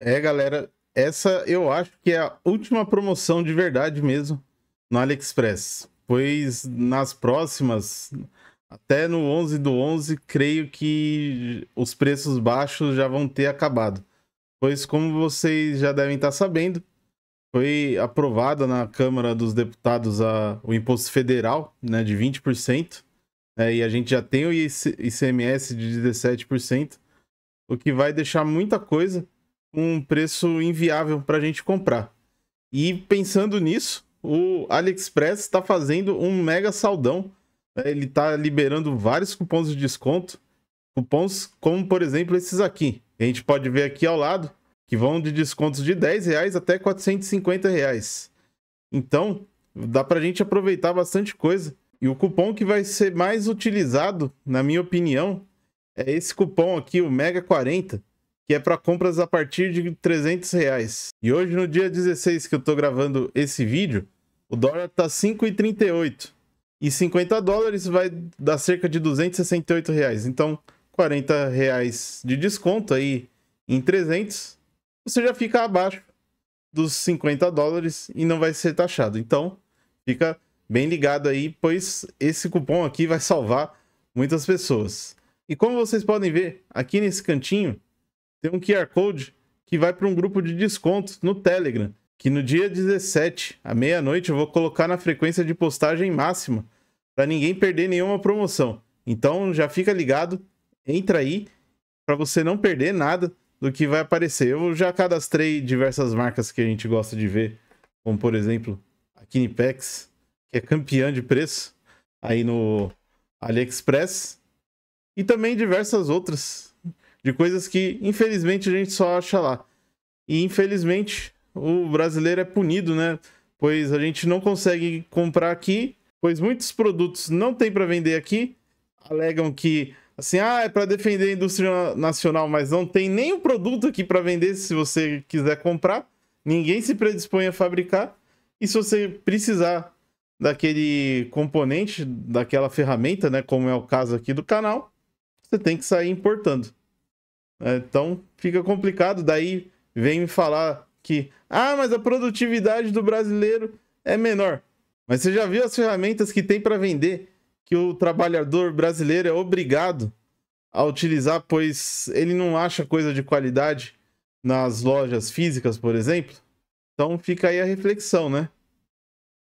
É, galera, essa eu acho que é a última promoção de verdade mesmo no AliExpress. Pois nas próximas, até no 11 do 11, creio que os preços baixos já vão ter acabado. Pois, como vocês já devem estar sabendo, foi aprovada na Câmara dos Deputados a, o imposto federal né, de 20%, né, e a gente já tem o ICMS de 17%, o que vai deixar muita coisa um preço inviável para a gente comprar. E pensando nisso, o AliExpress está fazendo um mega saldão. Ele está liberando vários cupons de desconto, cupons como, por exemplo, esses aqui. A gente pode ver aqui ao lado, que vão de descontos de 10 reais até 450 reais. Então, dá para a gente aproveitar bastante coisa. E o cupom que vai ser mais utilizado, na minha opinião, é esse cupom aqui, o Mega 40, que é para compras a partir de 300 reais. E hoje, no dia 16 que eu estou gravando esse vídeo, o dólar tá 5,38. E 50 dólares vai dar cerca de 268 reais. Então, 40 reais de desconto aí em 300 você já fica abaixo dos 50 dólares e não vai ser taxado. Então, fica bem ligado aí, pois esse cupom aqui vai salvar muitas pessoas. E como vocês podem ver, aqui nesse cantinho tem um QR Code que vai para um grupo de descontos no Telegram, que no dia 17, à meia-noite, eu vou colocar na frequência de postagem máxima, para ninguém perder nenhuma promoção. Então já fica ligado, entra aí, para você não perder nada do que vai aparecer. Eu já cadastrei diversas marcas que a gente gosta de ver, como por exemplo a Kinipex, que é campeã de preço aí no AliExpress, e também diversas outras de coisas que infelizmente a gente só acha lá. E infelizmente o brasileiro é punido, né? Pois a gente não consegue comprar aqui, pois muitos produtos não tem para vender aqui, alegam que assim, ah, é para defender a indústria nacional, mas não tem nenhum produto aqui para vender se você quiser comprar. Ninguém se predispõe a fabricar. E se você precisar daquele componente, daquela ferramenta, né, como é o caso aqui do canal, você tem que sair importando. É, então fica complicado. Daí vem me falar que, ah, mas a produtividade do brasileiro é menor. Mas você já viu as ferramentas que tem para vender? que o trabalhador brasileiro é obrigado a utilizar, pois ele não acha coisa de qualidade nas lojas físicas, por exemplo. Então fica aí a reflexão, né?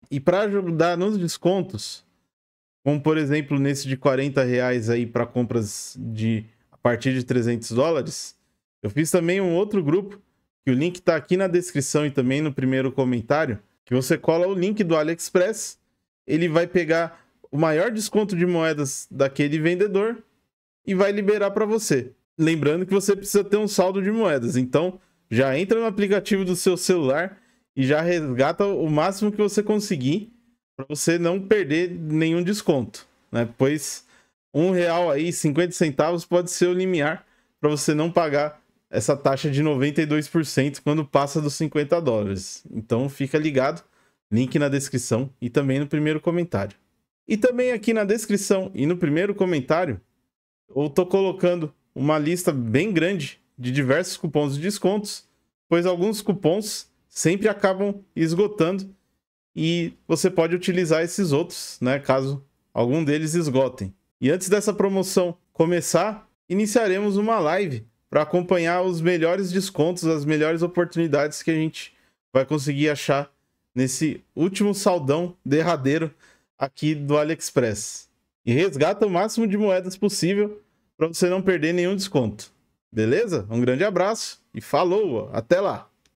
E para ajudar nos descontos, como por exemplo nesse de 40 reais aí para compras de partir de 300 dólares, eu fiz também um outro grupo, que o link está aqui na descrição e também no primeiro comentário, que você cola o link do AliExpress, ele vai pegar o maior desconto de moedas daquele vendedor e vai liberar para você. Lembrando que você precisa ter um saldo de moedas, então já entra no aplicativo do seu celular e já resgata o máximo que você conseguir para você não perder nenhum desconto, né? Pois um real aí 50 centavos pode ser o limiar para você não pagar essa taxa de 92% quando passa dos 50 dólares. Então fica ligado, link na descrição e também no primeiro comentário. E também aqui na descrição e no primeiro comentário, eu tô colocando uma lista bem grande de diversos cupons de descontos, pois alguns cupons sempre acabam esgotando e você pode utilizar esses outros, né, caso algum deles esgotem. E antes dessa promoção começar, iniciaremos uma live para acompanhar os melhores descontos, as melhores oportunidades que a gente vai conseguir achar nesse último saldão derradeiro aqui do AliExpress. E resgata o máximo de moedas possível para você não perder nenhum desconto. Beleza? Um grande abraço e falou! Até lá!